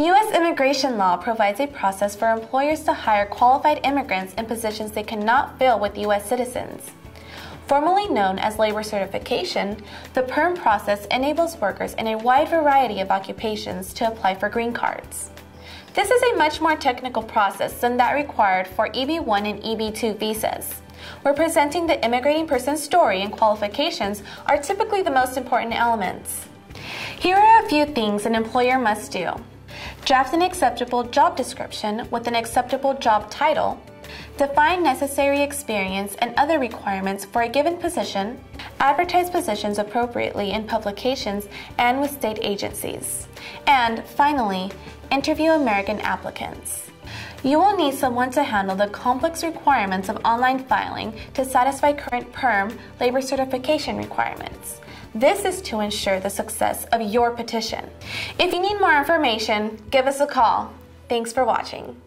U.S. immigration law provides a process for employers to hire qualified immigrants in positions they cannot fill with U.S. citizens. Formerly known as labor certification, the PERM process enables workers in a wide variety of occupations to apply for green cards. This is a much more technical process than that required for EB1 and EB2 visas, where presenting the immigrating person's story and qualifications are typically the most important elements. Here are a few things an employer must do. Draft an acceptable job description with an acceptable job title. Define necessary experience and other requirements for a given position. Advertise positions appropriately in publications and with state agencies. And finally, interview American applicants. You will need someone to handle the complex requirements of online filing to satisfy current PERM labor certification requirements. This is to ensure the success of your petition. If you need more information, give us a call. Thanks for watching.